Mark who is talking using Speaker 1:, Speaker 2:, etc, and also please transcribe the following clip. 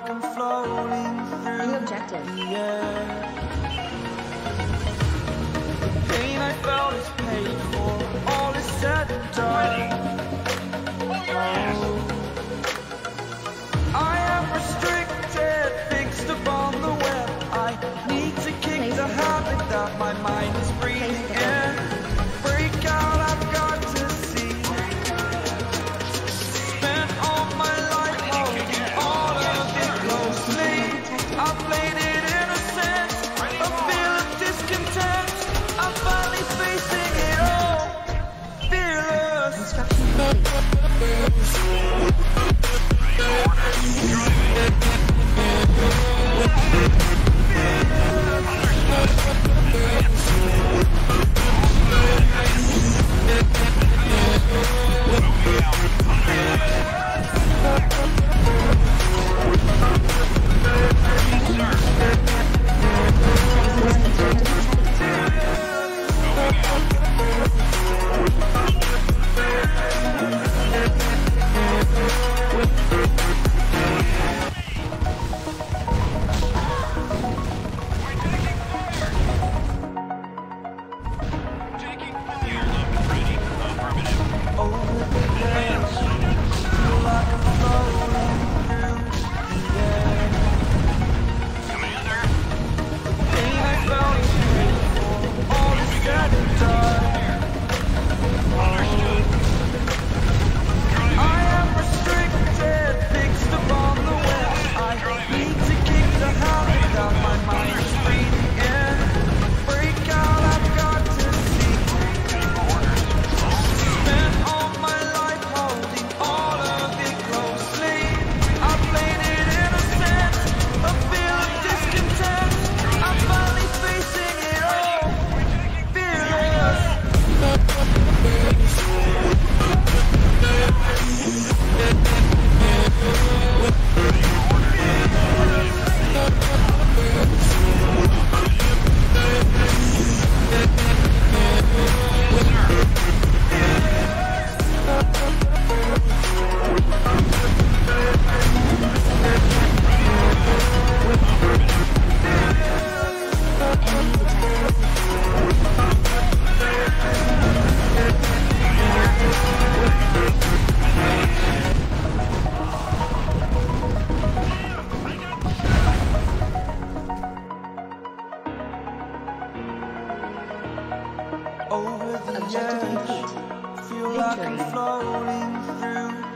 Speaker 1: like I'm floating through
Speaker 2: New objective.
Speaker 1: the air.
Speaker 2: Three quarters.
Speaker 1: over the edge.
Speaker 2: Objective complete. Victory.